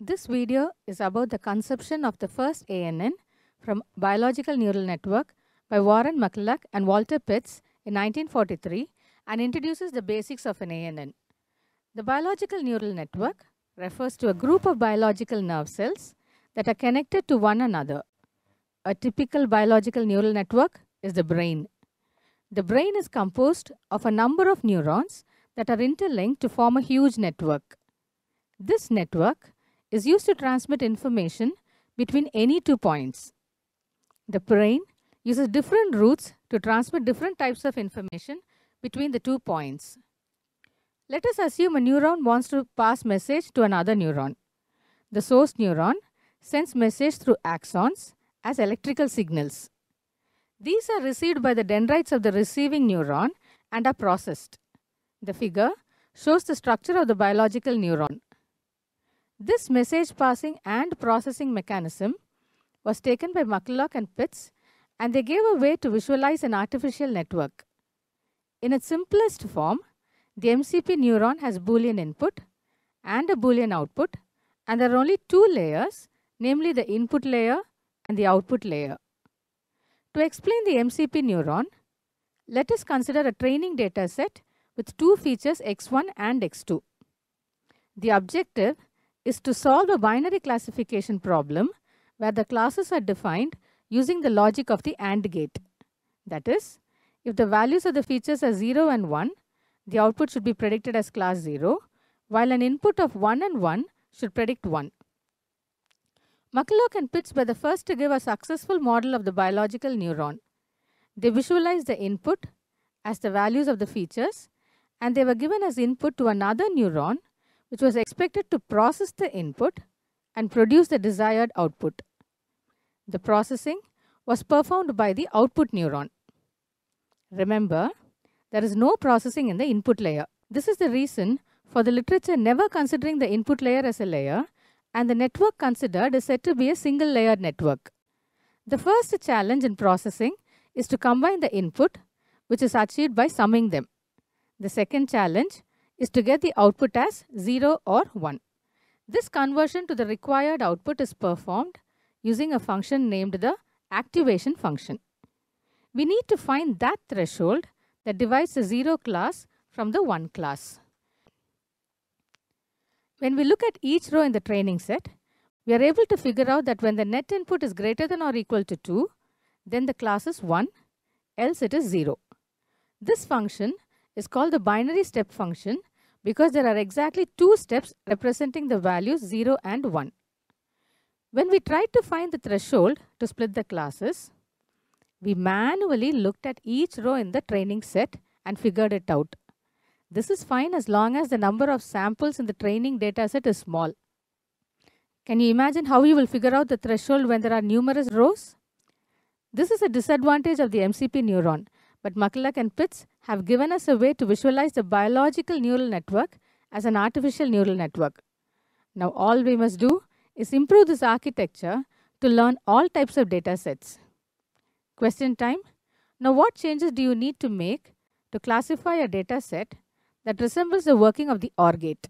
This video is about the conception of the first ANN from biological neural network by Warren McCulloch and Walter Pitts in 1943 and introduces the basics of an ANN. The biological neural network refers to a group of biological nerve cells that are connected to one another. A typical biological neural network is the brain. The brain is composed of a number of neurons that are interlinked to form a huge network. This network is used to transmit information between any two points. The brain uses different routes to transmit different types of information between the two points. Let us assume a neuron wants to pass message to another neuron. The source neuron sends message through axons as electrical signals. These are received by the dendrites of the receiving neuron and are processed. The figure shows the structure of the biological neuron. This message passing and processing mechanism was taken by McCulloch and Pitts and they gave a way to visualize an artificial network. In its simplest form, the MCP neuron has Boolean input and a Boolean output and there are only two layers, namely the input layer and the output layer. To explain the MCP neuron, let us consider a training data set with two features x1 and x2. The objective is to solve a binary classification problem where the classes are defined using the logic of the AND gate. That is, if the values of the features are 0 and 1, the output should be predicted as class 0, while an input of 1 and 1 should predict 1. McCulloch and Pitts were the first to give a successful model of the biological neuron. They visualized the input as the values of the features and they were given as input to another neuron which was expected to process the input and produce the desired output. The processing was performed by the output neuron. Remember, there is no processing in the input layer. This is the reason for the literature never considering the input layer as a layer and the network considered is said to be a single layered network. The first challenge in processing is to combine the input which is achieved by summing them. The second challenge is to get the output as 0 or 1. This conversion to the required output is performed using a function named the activation function. We need to find that threshold that divides the 0 class from the 1 class. When we look at each row in the training set, we are able to figure out that when the net input is greater than or equal to 2, then the class is 1, else it is 0. This function is called the binary step function because there are exactly two steps representing the values 0 and 1. When we tried to find the threshold to split the classes, we manually looked at each row in the training set and figured it out. This is fine as long as the number of samples in the training dataset is small. Can you imagine how you will figure out the threshold when there are numerous rows? This is a disadvantage of the MCP neuron, but McCulloch and Pitts have given us a way to visualize the biological neural network as an artificial neural network. Now all we must do is improve this architecture to learn all types of data sets. Question time. Now what changes do you need to make to classify a data set that resembles the working of the OR gate?